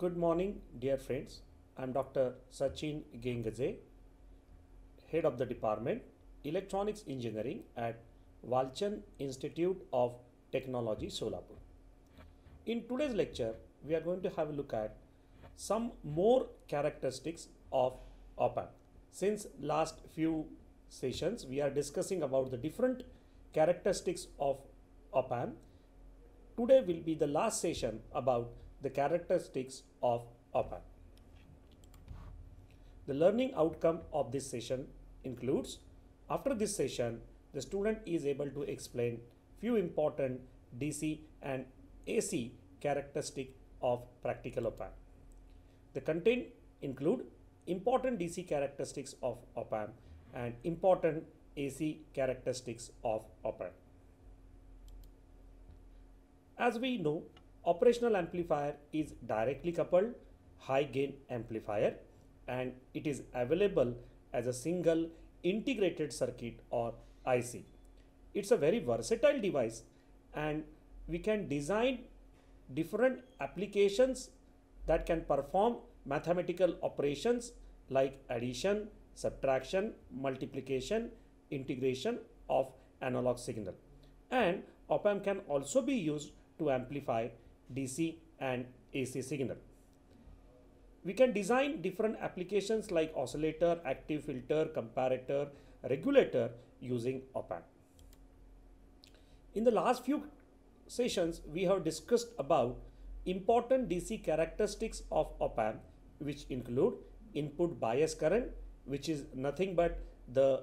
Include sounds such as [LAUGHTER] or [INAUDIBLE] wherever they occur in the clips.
Good morning, dear friends. I'm Dr. Sachin Gengaje, Head of the Department, Electronics Engineering at Walchand Institute of Technology, Solapur. In today's lecture, we are going to have a look at some more characteristics of op-amp. Since last few sessions, we are discussing about the different characteristics of op-amp. Today will be the last session about the characteristics of op-amp. The learning outcome of this session includes after this session the student is able to explain few important DC and AC characteristic of practical op-amp. The content include important DC characteristics of op-amp and important AC characteristics of op-amp. As we know, operational amplifier is directly coupled high gain amplifier and it is available as a single integrated circuit or IC. It's a very versatile device and we can design different applications that can perform mathematical operations like addition, subtraction, multiplication, integration of analog signal. And op-amp can also be used to amplify DC and AC signal. We can design different applications like oscillator, active filter, comparator, regulator using op-amp. In the last few sessions, we have discussed about important DC characteristics of op-amp which include input bias current which is nothing but the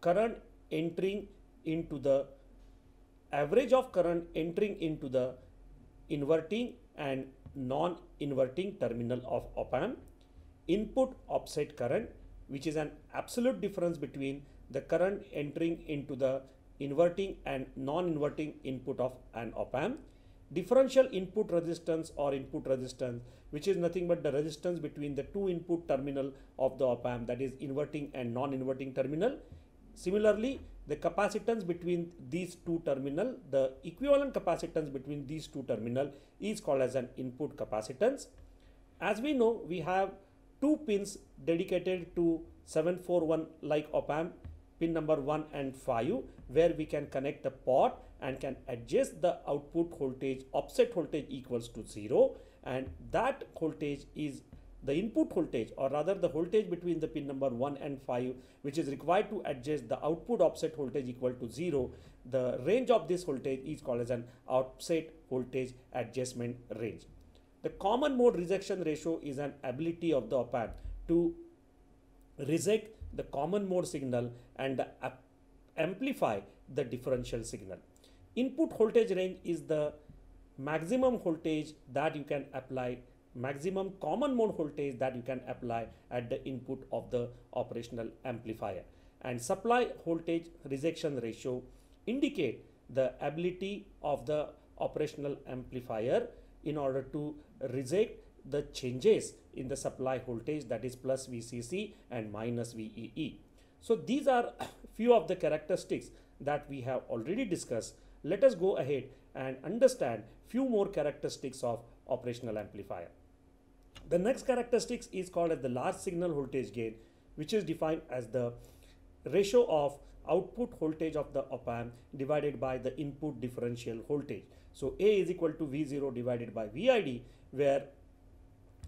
current entering into the average of current entering into the inverting and non-inverting terminal of op-amp input offset current which is an absolute difference between the current entering into the inverting and non-inverting input of an op-amp differential input resistance or input resistance which is nothing but the resistance between the two input terminal of the op-amp that is inverting and non-inverting terminal. Similarly the capacitance between these two terminal the equivalent capacitance between these two terminal is called as an input capacitance. As we know we have two pins dedicated to 741 like op-amp pin number 1 and 5 where we can connect the pot and can adjust the output voltage offset voltage equals to 0 and that voltage is the input voltage or rather the voltage between the pin number 1 and 5 which is required to adjust the output offset voltage equal to 0 the range of this voltage is called as an offset voltage adjustment range. The common mode rejection ratio is an ability of the op amp to reject the common mode signal and amplify the differential signal. Input voltage range is the maximum voltage that you can apply maximum common mode voltage that you can apply at the input of the operational amplifier and supply voltage rejection ratio indicate the ability of the operational amplifier in order to reject the changes in the supply voltage that is plus VCC and minus VEE. So these are [COUGHS] few of the characteristics that we have already discussed. Let us go ahead and understand few more characteristics of operational amplifier. The next characteristics is called as the large signal voltage gain which is defined as the ratio of output voltage of the op amp divided by the input differential voltage. So A is equal to V0 divided by VID where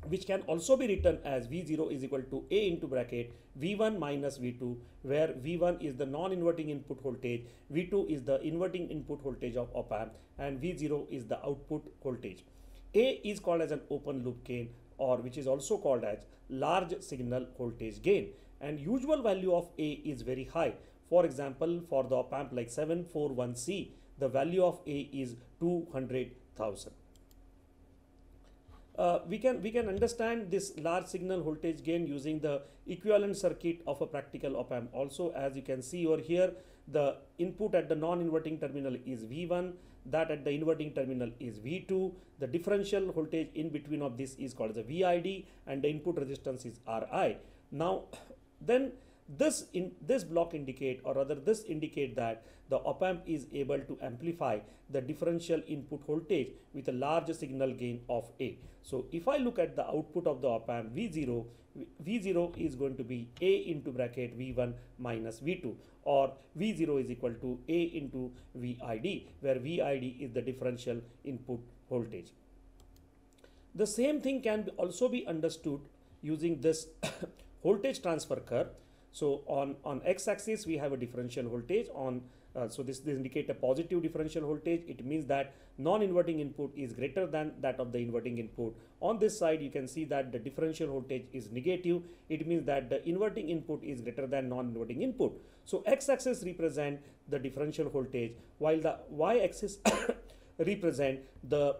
which can also be written as V0 is equal to A into bracket V1 minus V2 where V1 is the non-inverting input voltage, V2 is the inverting input voltage of op amp and V0 is the output voltage. A is called as an open loop gain or which is also called as large signal voltage gain and usual value of A is very high. For example, for the op amp like 741C, the value of A is 200,000. Uh, we can we can understand this large signal voltage gain using the equivalent circuit of a practical op amp also as you can see over here the input at the non-inverting terminal is V1 that at the inverting terminal is V2 the differential voltage in between of this is called the VID and the input resistance is RI now then this in this block indicate or rather this indicate that the op amp is able to amplify the differential input voltage with a large signal gain of A. So if I look at the output of the op amp V0, V0 is going to be A into bracket V1 minus V2 or V0 is equal to A into VID where VID is the differential input voltage. The same thing can also be understood using this [COUGHS] voltage transfer curve so on, on x-axis we have a differential voltage on uh, so this, this indicate a positive differential voltage. It means that non-inverting input is greater than that of the inverting input. On this side you can see that the differential voltage is negative. It means that the inverting input is greater than non-inverting input. So x-axis represent the differential voltage while the y-axis [COUGHS] represent the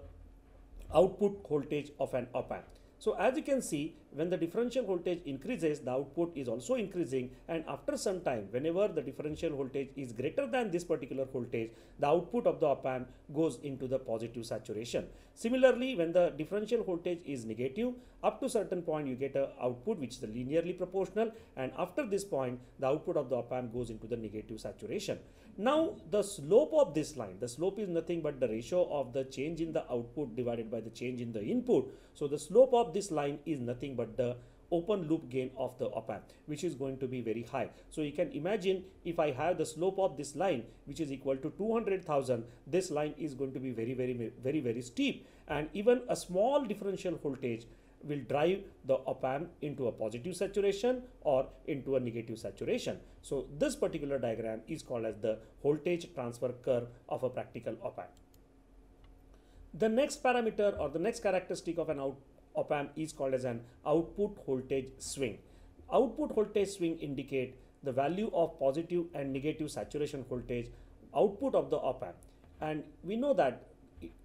output voltage of an op amp. So as you can see, when the differential voltage increases, the output is also increasing and after some time, whenever the differential voltage is greater than this particular voltage, the output of the op amp goes into the positive saturation. Similarly, when the differential voltage is negative, up to certain point you get a output which is linearly proportional and after this point, the output of the op amp goes into the negative saturation. Now the slope of this line, the slope is nothing but the ratio of the change in the output divided by the change in the input. So the slope of this line is nothing but the open loop gain of the op amp which is going to be very high. So you can imagine if I have the slope of this line which is equal to 200,000 this line is going to be very very very very steep and even a small differential voltage will drive the op amp into a positive saturation or into a negative saturation. So this particular diagram is called as the voltage transfer curve of a practical op amp. The next parameter or the next characteristic of an out op amp is called as an output voltage swing. Output voltage swing indicate the value of positive and negative saturation voltage output of the op amp and we know that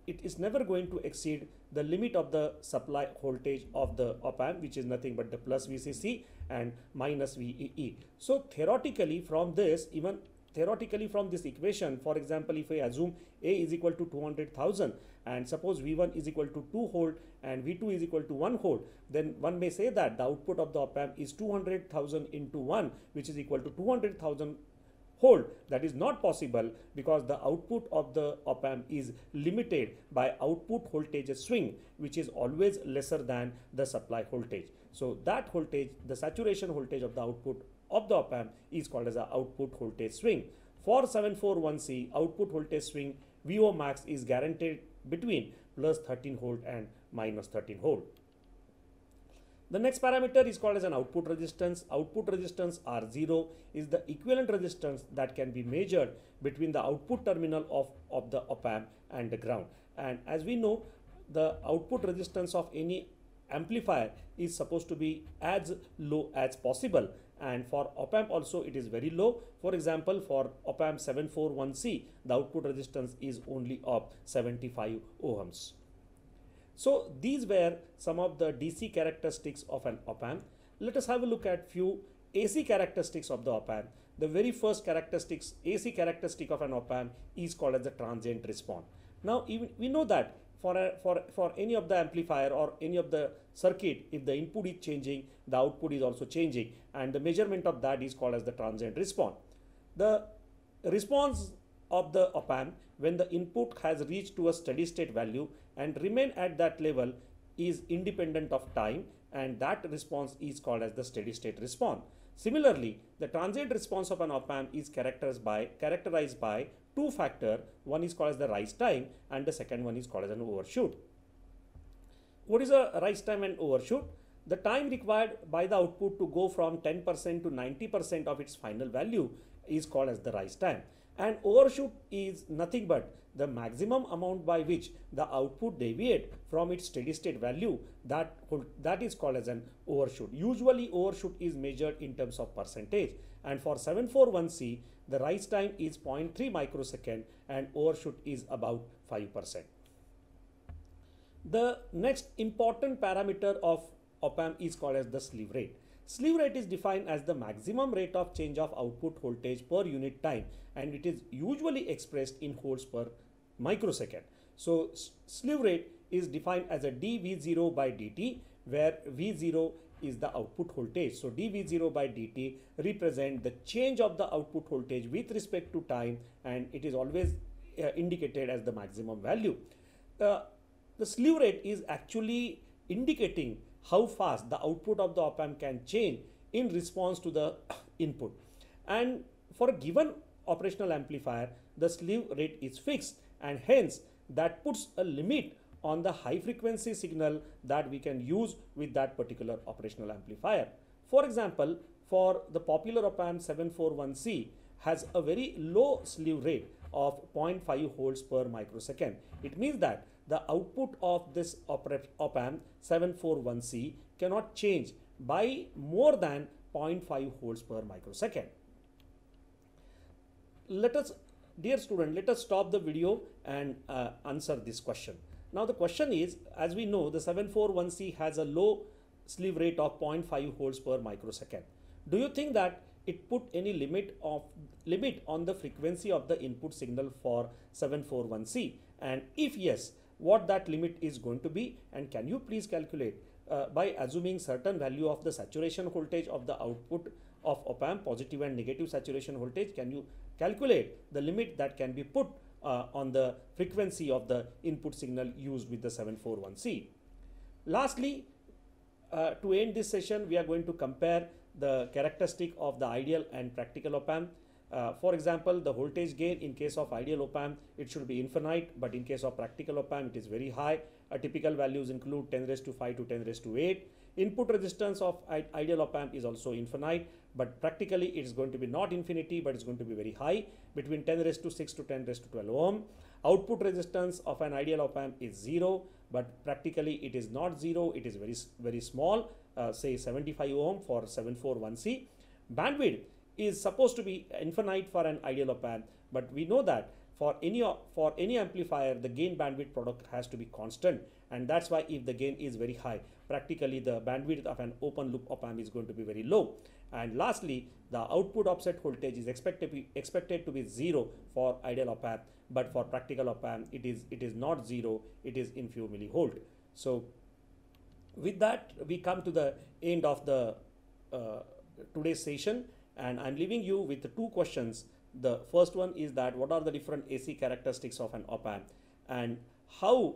it is never going to exceed the limit of the supply voltage of the op amp which is nothing but the plus VCC and minus VEE. So theoretically from this even theoretically from this equation for example if I assume A is equal to 200,000 and suppose V1 is equal to 2 volt and V2 is equal to 1 volt then one may say that the output of the op amp is 200,000 into 1 which is equal to 200,000 hold that is not possible because the output of the op amp is limited by output voltage swing which is always lesser than the supply voltage. So that voltage, the saturation voltage of the output of the op amp is called as the output voltage swing. For 741C output voltage swing VO max is guaranteed between plus 13 volt and minus 13 volt. The next parameter is called as an output resistance. Output resistance R0 is the equivalent resistance that can be measured between the output terminal of, of the op amp and the ground. And as we know, the output resistance of any amplifier is supposed to be as low as possible and for op amp also it is very low for example for op amp 741c the output resistance is only of 75 ohms so these were some of the DC characteristics of an op-amp. Let us have a look at few AC characteristics of the op-amp. The very first characteristics, AC characteristic of an op-amp is called as the transient response. Now even we know that for, a, for, for any of the amplifier or any of the circuit, if the input is changing, the output is also changing and the measurement of that is called as the transient response. The response of the op amp when the input has reached to a steady state value and remain at that level is independent of time and that response is called as the steady state response. Similarly, the transient response of an op amp is characterized by, characterized by two factor. One is called as the rise time and the second one is called as an overshoot. What is a rise time and overshoot? The time required by the output to go from 10% to 90% of its final value is called as the rise time and overshoot is nothing but the maximum amount by which the output deviate from its steady state value that that is called as an overshoot. Usually overshoot is measured in terms of percentage. And for 741c the rise time is 0.3 microsecond and overshoot is about 5% the next important parameter of op amp is called as the slew rate Slew rate is defined as the maximum rate of change of output voltage per unit time and it is usually expressed in volts per microsecond. So slew rate is defined as a dV0 by dt where V0 is the output voltage. So dV0 by dt represent the change of the output voltage with respect to time and it is always uh, indicated as the maximum value. Uh, the slew rate is actually indicating how fast the output of the op amp can change in response to the [COUGHS] input. And for a given operational amplifier, the slew rate is fixed and hence that puts a limit on the high frequency signal that we can use with that particular operational amplifier. For example, for the popular op amp 741C has a very low slew rate of 0.5 volts per microsecond. It means that the output of this op amp 741C cannot change by more than 0.5 volts per microsecond. Let us, dear student, let us stop the video and uh, answer this question. Now the question is, as we know, the 741C has a low slew rate of 0.5 volts per microsecond. Do you think that it put any limit of limit on the frequency of the input signal for 741C? And if yes, what that limit is going to be? And can you please calculate uh, by assuming certain value of the saturation voltage of the output of op amp positive and negative saturation voltage can you calculate the limit that can be put uh, on the frequency of the input signal used with the 741C. Lastly, uh, to end this session, we are going to compare the characteristic of the ideal and practical op amp. Uh, for example, the voltage gain in case of ideal op amp, it should be infinite, but in case of practical op amp, it is very high. Typical values include 10 raised to 5 to 10 raised to 8. Input resistance of ideal op amp is also infinite, but practically it is going to be not infinity, but it's going to be very high between 10 raised to 6 to 10 raised to 12 ohm. Output resistance of an ideal op amp is zero, but practically it is not zero. It is very, very small, uh, say 75 ohm for 741C. Bandwidth is supposed to be infinite for an ideal op amp, but we know that for any for any amplifier the gain bandwidth product has to be constant and that's why if the gain is very high practically the bandwidth of an open loop op amp is going to be very low and lastly, the output offset voltage is expected to be, expected to be zero for ideal op amp, but for practical op amp, it is, it is not zero, it is in few millivolt. So with that, we come to the end of the uh, today's session and I'm leaving you with two questions. The first one is that what are the different AC characteristics of an op amp and how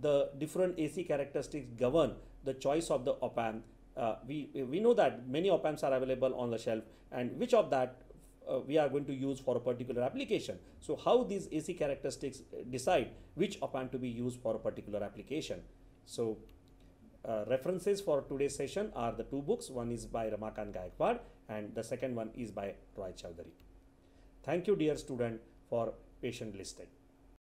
the different AC characteristics govern the choice of the op amp uh, we, we know that many op amps are available on the shelf and which of that uh, we are going to use for a particular application. So how these AC characteristics decide which op amp to be used for a particular application. So uh, references for today's session are the two books. One is by Ramakant Gayakwad and the second one is by Roy Choudhury. Thank you dear student for patient listening.